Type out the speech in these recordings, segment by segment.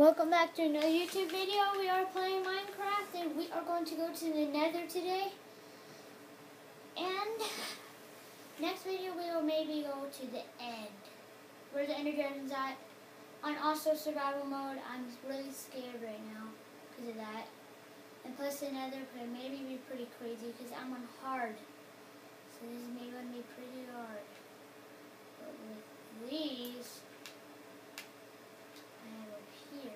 Welcome back to another YouTube video. We are playing Minecraft and we are going to go to the nether today. And next video we will maybe go to the end. Where the ender dragon's at. On also survival mode, I'm really scared right now because of that. And plus the nether could maybe be pretty crazy because I'm on hard. So this is maybe going to be pretty hard. But with these, I have up here.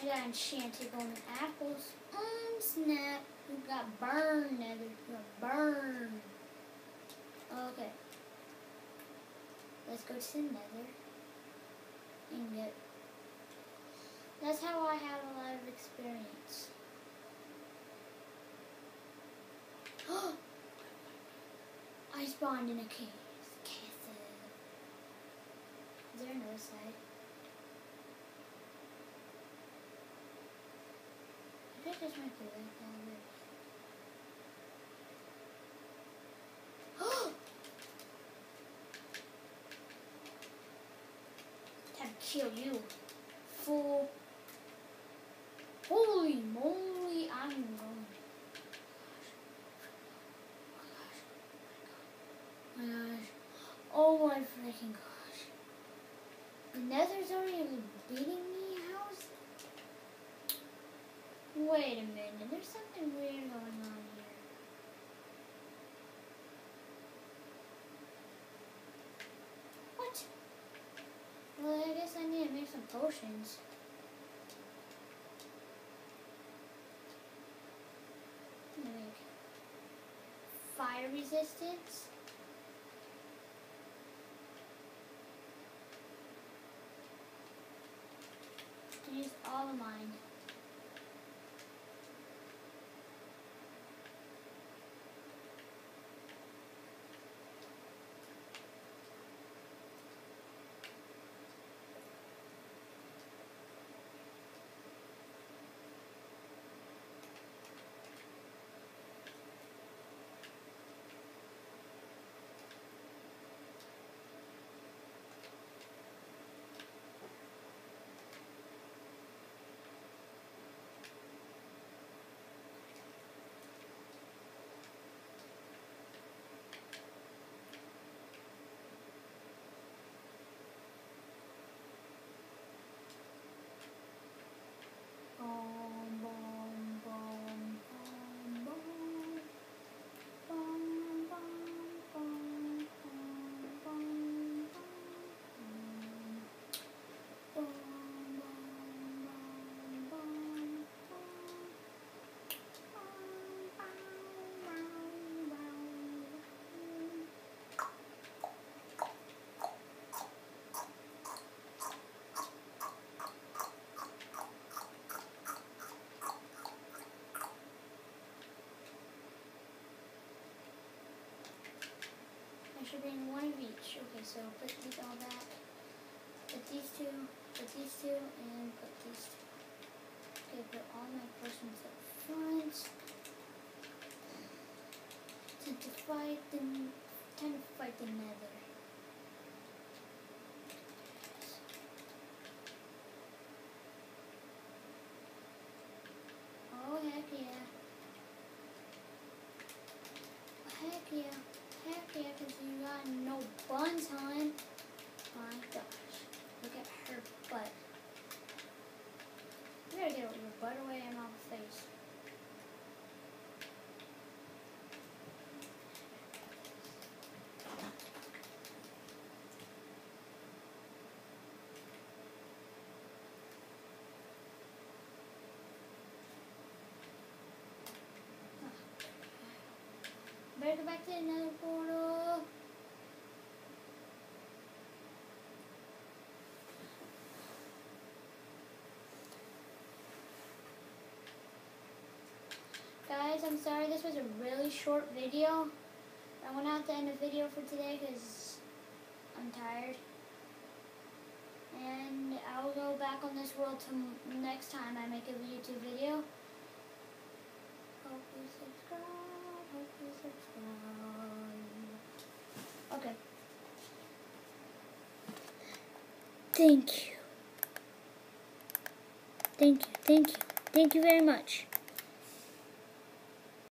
I got enchanted golden apples. Um, snap. You got burned, nether. You got burned. Okay. Let's go to the nether and get. That's how I have a lot of experience. I spawned in a cave. Is there another side? I think this like that. Time to kill you. Fool. Holy moly, I'm going. Oh my gosh. Oh my oh oh oh freaking gosh. The nether's already beating me, Wait a minute, there's something weird going on here. What? Well, I guess I need to make some potions. Fire resistance. Use all of mine. Should bring one of each. Okay, so put these all back. Put these two, put these two, and put these two. Okay, put all my potions up front. Time to fight the, time to fight the nether. Oh, heck yeah. Heck yeah. Heck yeah, because you got no buns, hon. My gosh. Back to another portal. Guys, I'm sorry this was a really short video. I went out to end the video for today because I'm tired. And I will go back on this world to next time I make a YouTube video. Hope you subscribe. Okay. Thank you. Thank you, thank you, thank you very much.